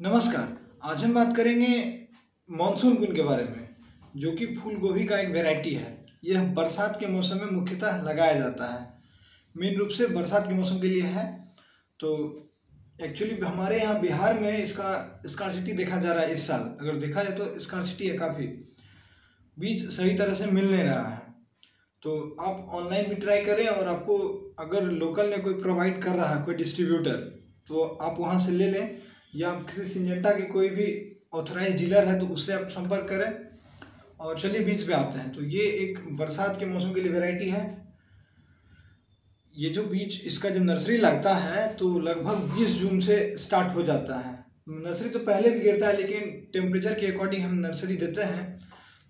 नमस्कार, आज हम बात करेंगे मानसून गुन के बारे में, जो कि फूल गोभी का एक वैरायटी है। यह बरसात के मौसम में मुख्यतः लगाया जाता है। मेन रूप से बरसात के मौसम के लिए है। तो एक्चुअली हमारे यहाँ बिहार में इसका स्कार्सिटी देखा जा रहा है इस साल। अगर देखा जाए तो स्कार्सिटी है काफ़ी। बीज सही तरह से मिल नहीं रहा है। तो आप ऑनलाइन भी ट्राई करें और आपको अगर लोकल ने कोई प्रोवाइड कर रहा है, कोई डिस्ट्रीब्यूटर तो आप वहाँ से ले लें। या आप किसी सिंजेंटा के कोई भी ऑथराइज डीलर है तो उससे आप संपर्क करें। और चलिए बीज पे आते हैं। तो ये एक बरसात के मौसम के लिए वेराइटी है। ये जो बीज इसका जब नर्सरी लगता है तो लगभग 20 जून से स्टार्ट हो जाता है। नर्सरी तो पहले भी गिरता है, लेकिन टेम्परेचर के अकॉर्डिंग हम नर्सरी देते हैं।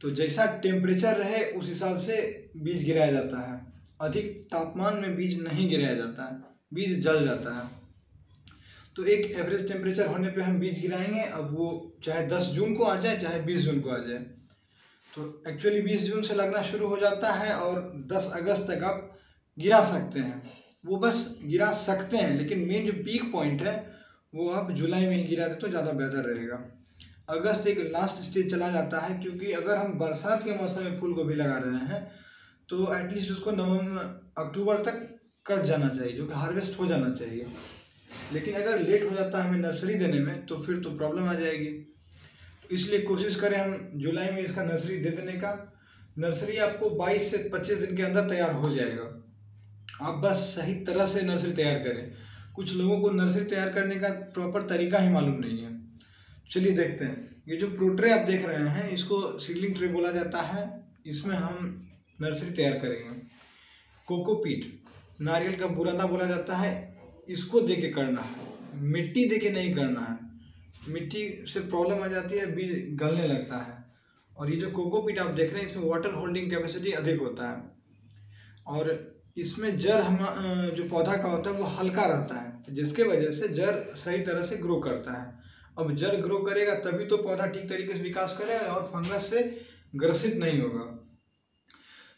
तो जैसा टेम्परेचर रहे, उस हिसाब से बीज गिराया जाता है। अधिक तापमान में बीज नहीं गिराया जाता है। बीज जल जाता है। तो एक एवरेज टेम्परेचर होने पे हम बीज गिराएँगे, अब वो चाहे 10 जून को आ जाए, चाहे 20 जून को आ जाए। तो एक्चुअली 20 जून से लगना शुरू हो जाता है और 10 अगस्त तक आप गिरा सकते हैं। वो बस गिरा सकते हैं, लेकिन मेन जो पीक पॉइंट है, वो आप जुलाई में ही गिरा दे तो ज़्यादा बेहतर रहेगा। अगस्त एक लास्ट स्टेज चला जाता है, क्योंकि अगर हम बरसात के मौसम में फूल गोभी लगा रहे हैं तो एटलीस्ट उसको नवंबर अक्टूबर तक कट जाना चाहिए, जो कि हार्वेस्ट हो जाना चाहिए। लेकिन अगर लेट हो जाता है हमें नर्सरी देने में तो फिर तो प्रॉब्लम आ जाएगी। तो इसलिए कोशिश करें हम जुलाई में इसका नर्सरी दे देने का। नर्सरी आपको 22 से 25 दिन के अंदर तैयार हो जाएगा। आप बस सही तरह से नर्सरी तैयार करें। कुछ लोगों को नर्सरी तैयार करने का प्रॉपर तरीका ही मालूम नहीं है। चलिए देखते हैं। ये जो प्रोट्रे आप देख रहे हैं, इसको सीडलिंग ट्रे बोला जाता है। इसमें हम नर्सरी तैयार करेंगे। कोकोपीट नारियल का बुरादा बोला जाता है। इसको दे के करना है। मिट्टी दे के नहीं करना है। मिट्टी से प्रॉब्लम आ जाती है, बीज गलने लगता है। और ये जो कोकोपीट आप देख रहे हैं, इसमें वाटर होल्डिंग कैपेसिटी अधिक होता है। और इसमें जड़ हम जो पौधा का होता है, वो हल्का रहता है, जिसके वजह से जड़ सही तरह से ग्रो करता है। अब जड़ ग्रो करेगा, तभी तो पौधा ठीक तरीके से विकास करेगा और फंगस से ग्रसित नहीं होगा।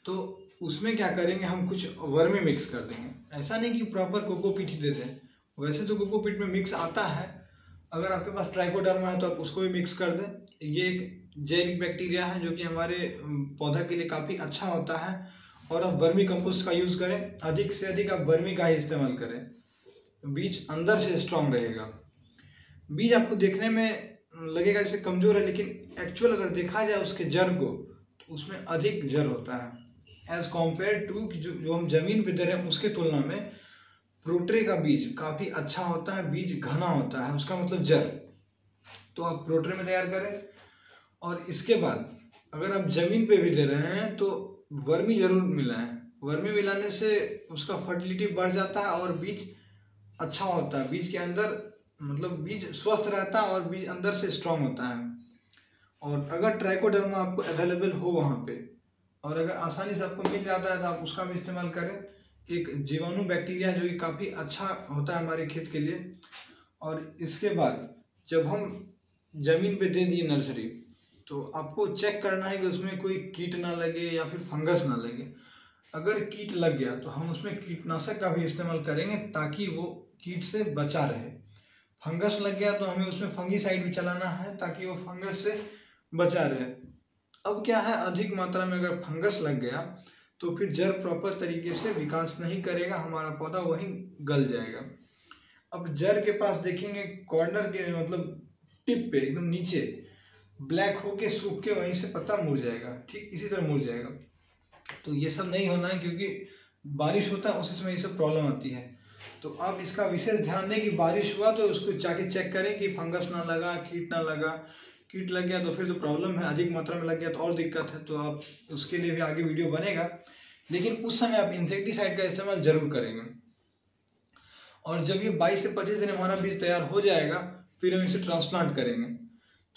तो उसमें क्या करेंगे, हम कुछ वर्मी मिक्स कर देंगे। ऐसा नहीं कि प्रॉपर कोकोपीट ही दे दें। वैसे तो कोकोपीट में मिक्स आता है। अगर आपके पास ट्राइकोडर्मा है तो आप उसको भी मिक्स कर दें। ये एक जैविक बैक्टीरिया है जो कि हमारे पौधा के लिए काफ़ी अच्छा होता है और आप वर्मी कंपोस्ट का यूज़ करें। अधिक से अधिक आप वर्मी का ही इस्तेमाल करें। बीज अंदर से स्ट्रांग रहेगा। बीज आपको देखने में लगेगा जैसे कमज़ोर है, लेकिन एक्चुअल अगर देखा जाए उसके जड़ को तो उसमें अधिक जड़ होता है। एज कंपेयर टू जो जो हम ज़मीन पे दे रहे हैं उसके तुलना में प्रोट्रे का बीज काफ़ी अच्छा होता है, बीज घना होता है, उसका मतलब जड़। तो आप प्रोट्रे में तैयार करें। और इसके बाद, अगर आप ज़मीन पे भी दे रहे हैं तो वर्मी ज़रूर मिलाएँ। वर्मी मिलाने से उसका फर्टिलिटी बढ़ जाता है और बीज अच्छा होता है। बीज के अंदर मतलब बीज स्वस्थ रहता है और बीज अंदर से स्ट्रांग होता है। और अगर ट्राइकोडर्मा आपको अवेलेबल हो वहाँ पे और अगर आसानी से आपको मिल जाता है तो आप उसका भी इस्तेमाल करें। एक जीवाणु बैक्टीरिया जो कि काफ़ी अच्छा होता है हमारे खेत के लिए। और इसके बाद जब हम ज़मीन पे दे दिए नर्सरी तो आपको चेक करना है कि उसमें कोई कीट ना लगे या फिर फंगस ना लगे। अगर कीट लग गया तो हम उसमें कीटनाशक का भी इस्तेमाल करेंगे ताकि वो कीट से बचा रहे। फंगस लग गया तो हमें उसमें फंगीसाइड भी चलाना है ताकि वो फंगस से बचा रहे। अब क्या है, अधिक मात्रा में अगर फंगस लग गया तो फिर जड़ प्रॉपर तरीके से विकास नहीं करेगा, हमारा पौधा वहीं गल जाएगा। अब जड़ के पास देखेंगे कॉर्नर के मतलब टिप पे, एकदम नीचे ब्लैक होके सूख के वहीं से पत्ता मुड़ जाएगा, ठीक इसी तरह मुड़ जाएगा। तो ये सब नहीं होना है, क्योंकि बारिश होता है, उसी समय ये सब प्रॉब्लम आती है। तो आप इसका विशेष ध्यान दें कि बारिश हुआ तो उसको जाके चेक करें कि फंगस ना लगा, कीट ना लगा कीट लग गया तो फिर तो प्रॉब्लम है, अधिक मात्रा में लग गया तो और दिक्कत है तो आप उसके लिए भी आगे वीडियो बनेगा। लेकिन उस समय आप इंसेक्टिसाइड का इस्तेमाल ज़रूर करेंगे। और जब ये 22 से 25 दिन हमारा बीज तैयार हो जाएगा, फिर हम इसे ट्रांसप्लांट करेंगे।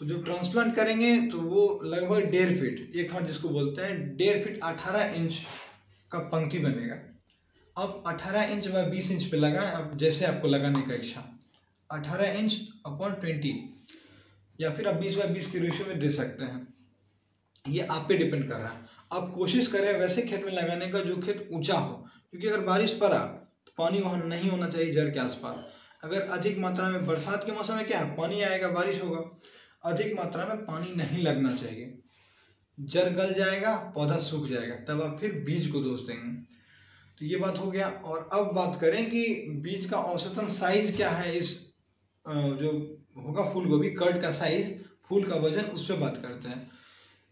तो जब ट्रांसप्लांट करेंगे तो वो लगभग डेढ़ फीट एक हाथ जिसको बोलते हैं, डेढ़ फीट अठारह इंच का पंक्ति बनेगा। अब 18 इंच व 20 इंच पे लगाएँ, अब जैसे आपको लगाने का इच्छा। 18 इंच अपॉन 20 या फिर आप 20 बाय 20 के रेशियो में दे सकते हैं। ये आप पे डिपेंड कर रहा है। आप कोशिश करें वैसे खेत में लगाने का जो खेत ऊँचा हो, क्योंकि अगर बारिश पड़ा तो पानी वहाँ नहीं होना चाहिए जड़ के आसपास। अगर अधिक मात्रा में बरसात के मौसम में क्या है? पानी आएगा, बारिश होगा। अधिक मात्रा में पानी नहीं लगना चाहिए। जड़ गल जाएगा, पौधा सूख जाएगा, तब आप फिर बीज को दोष देंगे। तो ये बात हो गया। और अब बात करें कि बीज का औसतन साइज़ क्या है इस जो होगा फूल गोभी कर्ड का साइज़ फूल का वज़न, उस पर बात करते हैं।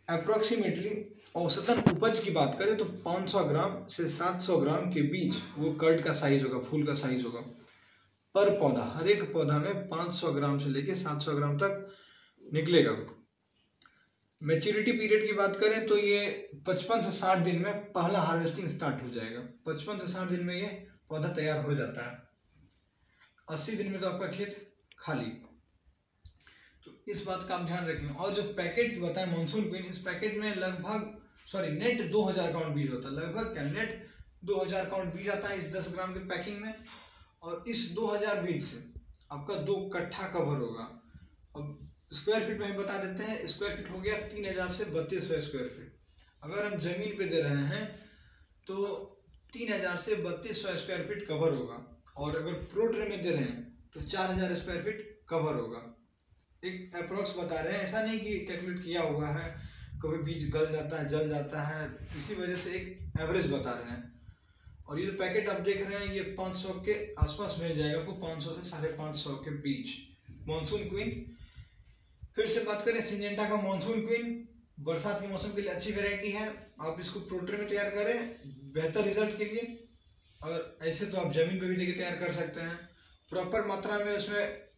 अप्रोक्सीमेटली औसतन उपज की बात करें तो 500 ग्राम से 700 ग्राम के बीच वो कर्ड का साइज़ होगा, फूल का साइज़ होगा। पर पौधा, हर एक पौधा में 500 ग्राम से लेके 700 ग्राम तक निकलेगा। मेच्योरिटी पीरियड की बात करें तो ये 55 से 60 दिन में पहला हार्वेस्टिंग स्टार्ट हो जाएगा। 55 से 60 दिन में ये पौधा तैयार हो जाता है। 80 दिन में तो आपका खेत खाली। तो इस बात का आप ध्यान रखें। और जो पैकेट बताए मानसून क्वीन इस पैकेट में लगभग सॉरी नेट 2000 काउंट बीज होता है। लगभग क्या? नेट 2000 काउंट बीज आता है इस 10 ग्राम के पैकिंग में। और इस 2000 बीज से आपका दो कट्ठा कवर होगा। अब स्क्वायर फीट में हम बता देते हैं स्क्वायर फीट हो गया तीन हज़ार से बत्तीस सौ स्क्वायर फीट अगर हम ज़मीन पे दे रहे हैं तो तीन हज़ार से बत्तीस सौ स्क्वायर फीट कवर होगा। और अगर प्रोट्रे में दे रहे हैं तो चार हज़ार स्क्वायर फीट कवर होगा। एक अप्रोक्स बता रहे हैं। ऐसा नहीं कि कैलकुलेट किया हुआ है, कभी बीज गल जाता है, जल जाता है, इसी वजह से एक एवरेज बता रहे हैं। और ये जो पैकेट आप देख रहे हैं, ये 500 के आसपास मिल जाएगा आपको 500 से साढ़े पाँच के बीच। मानसून क्वीन फिर से बात करें सिंजेंटा का मानसून क्वीन बरसात के मौसम के लिए अच्छी वेराइटी है। आप इसको प्रोट्रे में तैयार करें, बेहतर रिज़ल्ट के लिए। और ऐसे तो आप ज़मीन पर भी लेके तैयार कर सकते हैं। प्रॉपर मात्रा में उसमें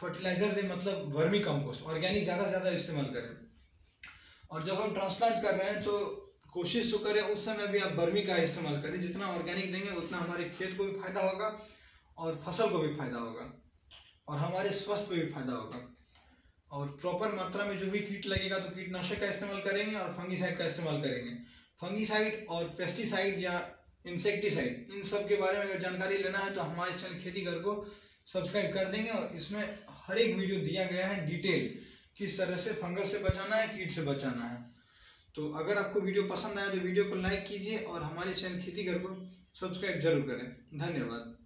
फर्टिलाइज़र दें मतलब वर्मी कंपोस्ट ऑर्गेनिक ज़्यादा से ज़्यादा इस्तेमाल करें। और जब हम ट्रांसप्लांट कर रहे हैं तो कोशिश तो करें उस समय भी आप बर्मी का इस्तेमाल करें। जितना ऑर्गेनिक देंगे, उतना हमारे खेत को भी फ़ायदा होगा और फ़सल को भी फ़ायदा होगा और हमारे स्वास्थ्य को भी फ़ायदा होगा। और प्रॉपर मात्रा में जो भी कीट लगेगा तो कीटनाशक का इस्तेमाल करेंगे और फंगीसाइड का इस्तेमाल करेंगे। फंगीसाइड और पेस्टिसाइड या इंसेक्टिसाइड इन सब के बारे में अगर जानकारी लेना है तो हमारे चैनल खेती घर को सब्सक्राइब कर देंगे और इसमें हर एक वीडियो दिया गया है डिटेल, किस तरह से फंगस से बचाना है, कीट से बचाना है। तो अगर आपको वीडियो पसंद आया तो वीडियो को लाइक कीजिए और हमारे चैनल खेती घर को सब्सक्राइब ज़रूर करें। धन्यवाद।